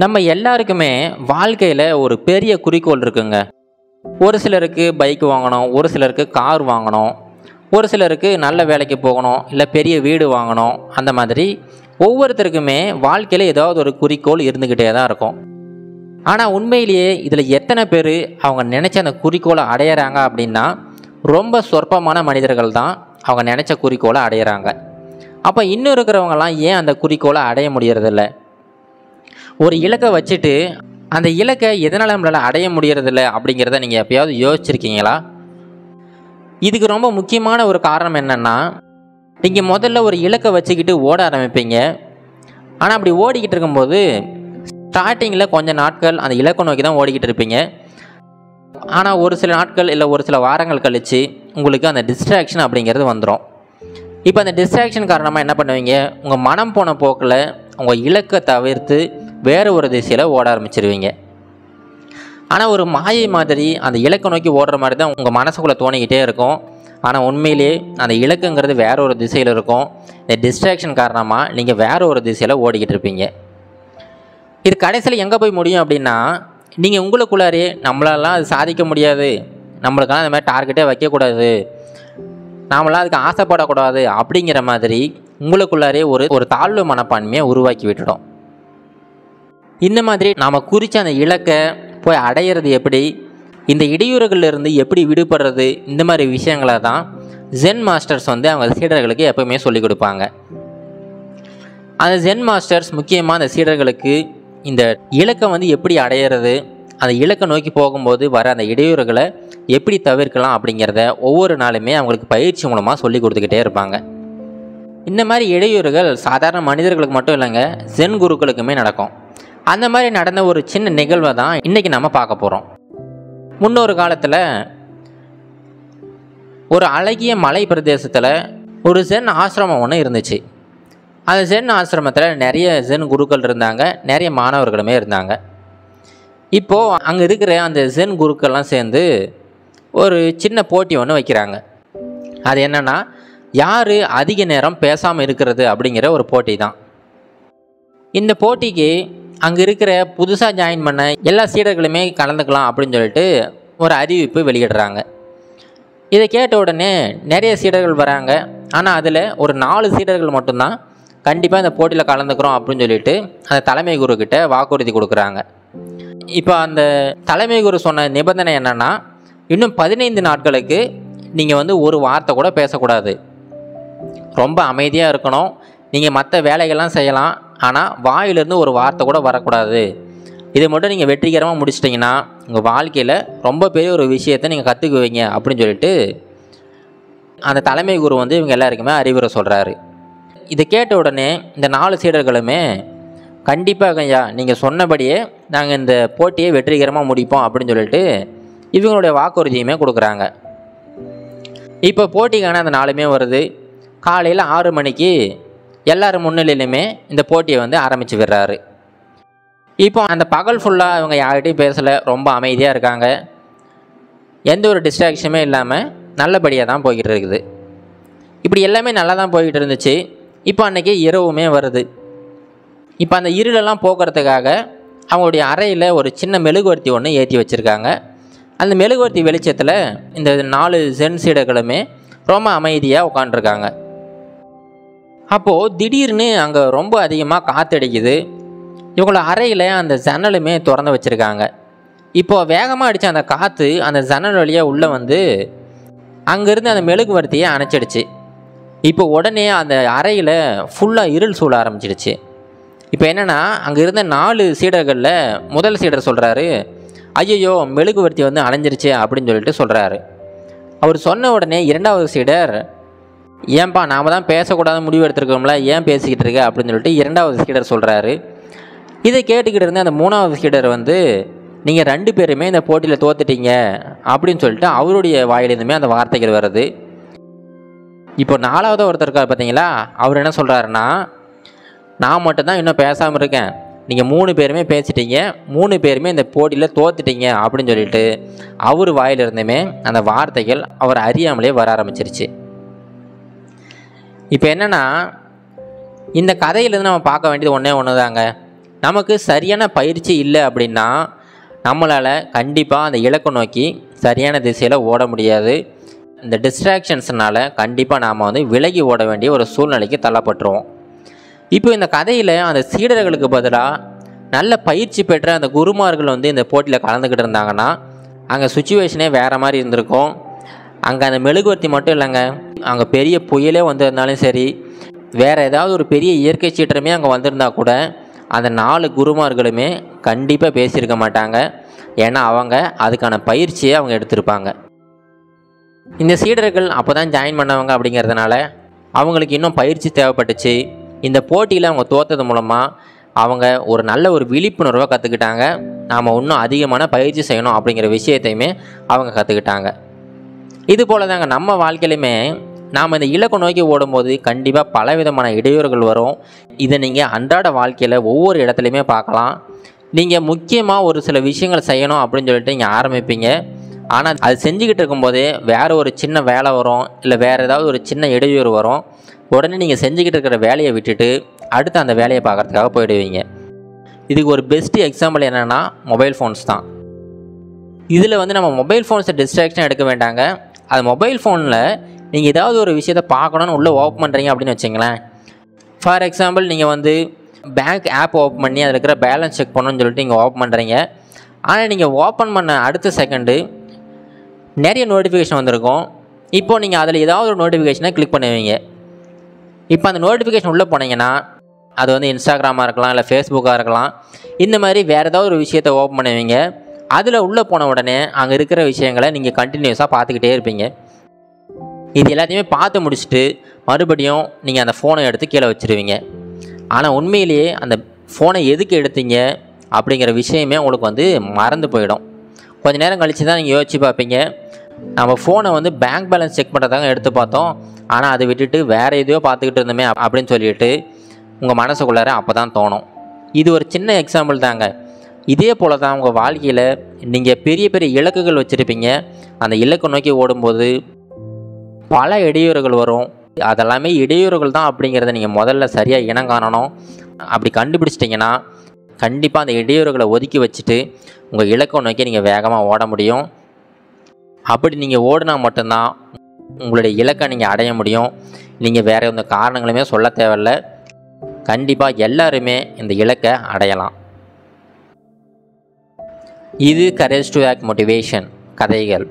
நம்ம எல்லாருக்குமே வாழ்க்கையில் ஒரு பெரிய குறிக்கோள் இருக்குங்க. ஒரு சிலருக்கு பைக் வாங்கணும் ஒரு சிலருக்கு கார் வாங்கணும் ஒரு சிலருக்கு நல்ல வேலைக்கு போகணும் இல்லை பெரிய வீடு வாங்கணும் அந்த மாதிரி ஒவ்வொருத்தருக்குமே வாழ்க்கையில் ஏதாவது ஒரு குறிக்கோள் இருந்துக்கிட்டே தான் இருக்கும். ஆனால் உண்மையிலேயே இதில் எத்தனை பேர் அவங்க நினச்ச அந்த குறிக்கோளை அடையிறாங்க அப்படின்னா ரொம்ப சொற்பமான மனிதர்கள் தான் அவங்க நினச்ச குறிக்கோளை அடையிறாங்க. அப்போ இன்னும் இருக்கிறவங்கலாம் ஏன் அந்த குறிக்கோளை அடைய முடியறதில்ல? ஒரு இலக்கை வச்சுட்டு அந்த இலக்கை எதனால் நம்மளால் அடைய முடியறதில்ல அப்படிங்கிறத நீங்கள் எப்பயாவது யோசிச்சிருக்கீங்களா? இதுக்கு ரொம்ப முக்கியமான ஒரு காரணம் என்னென்னா நீங்கள் முதல்ல ஒரு இலக்கை வச்சுக்கிட்டு ஓட ஆரம்பிப்பீங்க. ஆனால் அப்படி ஓடிக்கிட்டு இருக்கும்போது ஸ்டார்டிங்கில் கொஞ்சம் நாட்கள் அந்த இலக்கை நோக்கி தான் ஓடிக்கிட்டு இருப்பீங்க. ஆனால் ஒரு சில நாட்கள் இல்லை ஒரு சில வாரங்கள் கழித்து உங்களுக்கு அந்த டிஸ்ட்ராக்ஷன் அப்படிங்கிறது வந்துடும் இப்போ அந்த டிஸ்ட்ராக்ஷன் காரணமாக என்ன பண்ணுவீங்க? உங்கள் மனம் போன போக்கில் உங்கள் இலக்கை தவிர்த்து வேறு ஒரு திசையில் ஓட ஆரம்பிச்சிருவீங்க. ஆனால் ஒரு மாயை மாதிரி அந்த இலக்கை நோக்கி ஓடுற மாதிரி தான் உங்கள் மனசுக்குள்ளே தோணிக்கிட்டே இருக்கும். ஆனால் உண்மையிலேயே அந்த இலக்குங்கிறது வேற ஒரு திசையில் இருக்கும். இந்த டிஸ்ட்ராக்ஷன் காரணமாக நீங்கள் வேற ஒரு திசையில் ஓடிக்கிட்டு இருப்பீங்க. இது கடைசியில் எங்கே போய் முடியும் அப்படின்னா நீங்கள் உங்களுக்குள்ளாரே நம்மளாலாம் அது சாதிக்க முடியாது. நம்மளுக்கெல்லாம் அந்த மாதிரி டார்கெட்டே வைக்கக்கூடாது. நாமெல்லாம் அதுக்கு ஆசைப்படக்கூடாது அப்படிங்கிற மாதிரி உங்களுக்குள்ளாரே ஒரு ஒரு தாழ்வு மனப்பான்மையை உருவாக்கி விட்டுடும். இந்த மாதிரி நாம் குறித்த அந்த இலக்கை போய் அடையிறது எப்படி? இந்த இடையூறுகளிலிருந்து எப்படி விடுபடுறது? இந்த மாதிரி விஷயங்களை தான் ஜென் மாஸ்டர்ஸ் வந்து அவங்க சீடர்களுக்கு எப்பவுமே சொல்லிக் கொடுப்பாங்க. அந்த ஜென் மாஸ்டர்ஸ் முக்கியமாக அந்த சீடர்களுக்கு இந்த இலக்கை வந்து எப்படி அடையிறது? அந்த இலக்கை நோக்கி போகும்போது வர அந்த இடையூறுகளை எப்படி தவிர்க்கலாம் அப்படிங்கிறத ஒவ்வொரு நாளுமே அவங்களுக்கு பயிற்சி மூலமாக சொல்லி கொடுத்துக்கிட்டே இருப்பாங்க. இந்த மாதிரி இடையூறுகள் சாதாரண மனிதர்களுக்கு மட்டும் இல்லைங்க ஜென் குருக்களுக்குமே நடக்கும். அந்த மாதிரி நடந்த ஒரு சின்ன நிகழ்வை தான் இன்றைக்கி நம்ம பார்க்க போகிறோம் முன்னொரு காலத்தில் ஒரு அழகிய மலை பிரதேசத்தில் ஒரு ஜென் ஆசிரமம் ஒன்று இருந்துச்சு. அந்த ஜென் ஆசிரமத்தில் நிறைய ஜென் குருக்கள் இருந்தாங்க நிறைய மாணவர்களுமே இருந்தாங்க. இப்போது அங்கே இருக்கிற அந்த ஜென் குருக்கள்லாம் சேர்ந்து ஒரு சின்ன போட்டி ஒன்று வைக்கிறாங்க. அது என்னென்னா யார் அதிக நேரம் பேசாமல் இருக்கிறது அப்படிங்கிற ஒரு போட்டி தான். இந்த போட்டிக்கு அங்கே இருக்கிற புதுசாக ஜாயின் பண்ண எல்லா சீடர்களுமே கலந்துக்கலாம் அப்படின்னு சொல்லிட்டு ஒரு அறிவிப்பு வெளியிடுறாங்க. இதை கேட்ட உடனே நிறைய சீடர்கள் வராங்க. ஆனால் அதில் ஒரு நாலு சீடர்கள் மட்டும்தான் கண்டிப்பாக இந்த போட்டியில் கலந்துக்கிறோம் அப்படின்னு சொல்லிட்டு அந்த தலைமை குரு வாக்குறுதி கொடுக்குறாங்க. இப்போ அந்த தலைமை குரு சொன்ன நிபந்தனை என்னென்னா இன்னும் பதினைந்து நாட்களுக்கு நீங்கள் வந்து ஒரு வார்த்தை கூட பேசக்கூடாது. ரொம்ப அமைதியாக இருக்கணும். நீங்கள் மற்ற வேலைகள்லாம் செய்யலாம். ஆனால் வாயிலிருந்து ஒரு வார்த்தை கூட வரக்கூடாது. இதை மட்டும் நீங்கள் வெற்றிகரமாக முடிச்சிட்டிங்கன்னா உங்கள் வாழ்க்கையில் ரொம்ப பெரிய ஒரு விஷயத்தை நீங்கள் கற்றுக்குவீங்க அப்படின்னு சொல்லிட்டு அந்த தலைமை குரு வந்து இவங்க எல்லாருக்குமே அறிவுரை சொல்கிறாரு இதை கேட்ட உடனே இந்த நாலு சீடர்களுமே கண்டிப்பாக ஐயா நீங்கள் சொன்னபடியே நாங்கள் இந்த போட்டியை வெற்றிகரமாக முடிப்போம் அப்படின்னு சொல்லிட்டு இவங்களுடைய வாக்குறுதியுமே கொடுக்குறாங்க. இப்போ போட்டிக்கான அந்த நாளுமே வருது. காலையில் ஆறு மணிக்கு எல்லார் முன்னிலையிலுமே இந்த போட்டியை வந்து ஆரம்பித்து விடுறாரு. இப்போ அந்த பகல் ஃபுல்லாக இவங்க யார்கிட்டையும் பேசலை ரொம்ப அமைதியாக இருக்காங்க. எந்த ஒரு டிஸ்ட்ராக்ஷனுமே இல்லாமல் நல்லபடியாக தான் போய்கிட்டு இருக்குது. இப்படி எல்லாமே நல்லா தான் போய்கிட்டு இருந்துச்சு. இப்போ அன்றைக்கி இரவுமே வருது. இப்போ அந்த இருளெல்லாம் போக்குறதுக்காக அவங்களுடைய அறையில் ஒரு சின்ன மெழுகுவர்த்தி ஒன்று ஏற்றி வச்சுருக்காங்க. அந்த மெழுகுவர்த்தி வெளிச்சத்தில் இந்த நாலு ஜென் சீடர்களுமே ரொம்ப அமைதியாக உட்காண்ட்ருக்காங்க அப்போது திடீர்னு அங்கே ரொம்ப அதிகமாக காற்றடிக்குது இவங்கள அறையில் அந்த ஜன்னலுமே திறந்து வச்சுருக்காங்க. இப்போது வேகமாக அடித்த அந்த காற்று அந்த ஜன்னல் வழியாக உள்ளே வந்து அங்கேருந்து அந்த மெழுகுவர்த்தியை அணைச்சிடுச்சு. இப்போ உடனே அந்த அறையில் ஃபுல்லாக இருள் சூழ ஆரம்பிச்சிடுச்சு. இப்போ என்னென்னா அங்கே இருந்த நாலு சீடர்களில் முதல் சீடர் சொல்கிறாரு ஐயையோ மெழுகுவர்த்தி வந்து அணைஞ்சிருச்சு அப்படின்னு சொல்லிட்டு சொல்கிறாரு அவர் சொன்ன உடனே இரண்டாவது சீடர் ஏன்பா நாம் தான் பேசக்கூடாது முடிவு எடுத்துருக்கோம்ல ஏன் பேசிக்கிட்டு இருக்க? அப்படின்னு சொல்லிட்டு இரண்டாவது ஸ்கீடர் சொல்கிறாரு இதை கேட்டுக்கிட்டு இருந்த அந்த மூணாவது ஸ்கீடர் வந்து நீங்கள் ரெண்டு பேருமே இந்த போட்டியில் தோத்துட்டீங்க அப்படின்னு சொல்லிட்டு அவருடைய வாயிலிருந்துமே அந்த வார்த்தைகள் வருது. இப்போ நாலாவது ஒருத்தர் இருக்கார் பார்த்தீங்களா அவர் என்ன சொல்கிறாருன்னா நான் மட்டும்தான் இன்னும் பேசாமல் இருக்கேன். நீங்கள் மூணு பேருமே பேசிட்டீங்க. மூணு பேருமே இந்த போட்டியில் தோத்துட்டீங்க அப்படின்னு சொல்லிட்டு அவர் வாயிலிருந்துமே அந்த வார்த்தைகள் அவர் அறியாமலே வர ஆரம்பிச்சிருச்சு. இப்போ என்னென்னா இந்த கதையிலேருந்து நம்ம பார்க்க வேண்டியது ஒன்றே ஒன்று தாங்க நமக்கு சரியான பயிற்சி இல்லை அப்படின்னா நம்மளால் கண்டிப்பாக அந்த இலக்கை நோக்கி சரியான திசையில் ஓட முடியாது. இந்த டிஸ்ட்ராக்ஷன்ஸ்னால் கண்டிப்பாக நாம் வந்து விலகி ஓட வேண்டிய ஒரு சூழ்நிலைக்கு தள்ளப்பட்டுருவோம். இப்போ இந்த கதையில் அந்த சீடர்களுக்கு பதிலாக நல்ல பயிற்சி பெற்ற அந்த குருமார்கள் வந்து இந்த போட்டியில் கலந்துக்கிட்டு இருந்தாங்கன்னா அங்கே சுச்சுவேஷனே வேறு மாதிரி இருந்திருக்கும். அங்கே அந்த மெழுகுவர்த்தி மட்டும் இல்லைங்க. அங்கே பெரிய புயலே வந்திருந்தாலும் சரி வேறு ஏதாவது ஒரு பெரிய இயற்கை சீற்றமே அங்கே வந்திருந்தா கூட அந்த நாலு குருமார்களுமே கண்டிப்பாக பேசியிருக்க மாட்டாங்க. ஏன்னா அவங்க அதுக்கான பயிற்சியை அவங்க எடுத்திருப்பாங்க. இந்த சீடர்கள் அப்போ தான் ஜாயின் பண்ணவங்க அப்படிங்கிறதுனால அவங்களுக்கு இன்னும் பயிற்சி தேவைப்பட்டுச்சு. இந்த போட்டியில் அவங்க தோத்தது மூலமாக அவங்க ஒரு நல்ல ஒரு விழிப்புணர்வை கற்றுக்கிட்டாங்க நாம் இன்னும் அதிகமான பயிற்சி செய்யணும் அப்படிங்கிற விஷயத்தையுமே அவங்க கற்றுக்கிட்டாங்க இது போல் தாங்க நம்ம வாழ்க்கையிலுமே நாம் இந்த இலக்கை நோக்கி ஓடும்போது கண்டிப்பாக பலவிதமான இடையூறுகள் வரும். இதை நீங்கள் அன்றாட வாழ்க்கையில் ஒவ்வொரு இடத்துலையுமே பார்க்கலாம். நீங்கள் முக்கியமாக ஒரு சில விஷயங்கள் செய்யணும் அப்படின்னு சொல்லிட்டு நீங்கள் ஆரம்பிப்பீங்க. ஆனால் அது செஞ்சுக்கிட்டு இருக்கும்போதே வேறு ஒரு சின்ன வேலை வரும் இல்லை வேறு ஏதாவது ஒரு சின்ன இடையூறு வரும். உடனே நீங்கள் செஞ்சுக்கிட்டு இருக்கிற வேலையை விட்டுட்டு அடுத்து அந்த வேலையை பார்க்குறதுக்காக போயிடுவீங்க. இதுக்கு ஒரு பெஸ்ட்டு எக்ஸாம்பிள் என்னென்னா மொபைல் ஃபோன்ஸ் தான். இதில் வந்து நம்ம மொபைல் ஃபோன்ஸை டிஸ்ட்ராக்ஷன் எடுக்க வேண்டாங்க. அது மொபைல் ஃபோனில் நீங்கள் ஏதாவது ஒரு விஷயத்தை பார்க்கணுன்னு உள்ளே ஓப்பன் பண்ணுறீங்க அப்படின்னு வச்சுங்களேன் ஃபார் எக்ஸாம்பிள் நீங்கள் வந்து பேங்க் ஆப் ஓப்பன் பண்ணி அதில் இருக்கிற பேலன்ஸ் செக் பண்ணணும்னு சொல்லிட்டு நீங்கள் ஓப்பன் பண்ணுறீங்க ஆனால் நீங்கள் ஓப்பன் பண்ண அடுத்த செகண்டு நிறைய நோட்டிஃபிகேஷன் வந்திருக்கும். இப்போது நீங்கள் அதில் ஏதாவது ஒரு நோட்டிஃபிகேஷனை கிளிக் பண்ணுவீங்க. இப்போ அந்த நோட்டிஃபிகேஷன் உள்ளே போனீங்கன்னா அது வந்து இன்ஸ்டாகிராமாக இருக்கலாம் இல்லை ஃபேஸ்புக்காக இருக்கலாம் இந்த மாதிரி வேறு ஏதாவது ஒரு விஷயத்தை ஓப்பன் பண்ணுவீங்க. அதில் உள்ளே போன உடனே அங்கே இருக்கிற விஷயங்களை நீங்கள் கண்டினியூஸாக பார்த்துக்கிட்டே இருப்பீங்க. இது எல்லாத்தையுமே பார்த்து முடிச்சுட்டு மறுபடியும் நீங்கள் அந்த ஃபோனை எடுத்து கீழே வச்சுருவீங்க. ஆனால் உண்மையிலேயே அந்த ஃபோனை எதுக்கு எடுத்தீங்க அப்படிங்கிற விஷயமே உங்களுக்கு வந்து மறந்து போயிடும். கொஞ்ச நேரம் கழித்து தான் நீங்கள் யோசிச்சு பார்ப்பீங்க. நம்ம ஃபோனை வந்து பேங்க் பேலன்ஸ் செக் பண்ணுறதாங்க எடுத்து பார்த்தோம். ஆனால் அதை விட்டுட்டு வேறு எதையோ பார்த்துக்கிட்டு இருந்தோமே அப்படின்னு சொல்லிட்டு உங்கள் மனசுக்குள்ளார அப்போ தான் தோணும். இது ஒரு சின்ன எக்ஸாம்பிள் தாங்க. இதே போல் தான் உங்கள் வாழ்க்கையில் நீங்கள் பெரிய பெரிய இலக்குகள் வச்சுருப்பீங்க. அந்த இலக்கை நோக்கி ஓடும்போது பல இடையூறுகள் வரும். அதெல்லாமே இடையூறுகள் தான் அப்படிங்கிறத நீங்கள் முதல்ல சரியாக இனம் காணணும். அப்படி கண்டுபிடிச்சிட்டிங்கன்னா கண்டிப்பாக அந்த இடையூறுகளை ஒதுக்கி வச்சுட்டு உங்கள் இலக்கை நோக்கி நீங்கள் வேகமாக ஓட முடியும். அப்படி நீங்கள் ஓடினா மட்டும்தான் உங்களுடைய இலக்கை நீங்கள் அடைய முடியும். நீங்கள் வேறு எந்த காரணங்களுமே சொல்ல தேவையில்ல. கண்டிப்பாக எல்லாருமே இந்த இலக்கை அடையலாம். இது கரேஜ் டு ஆக்ட் மோட்டிவேஷன் கதைகள்.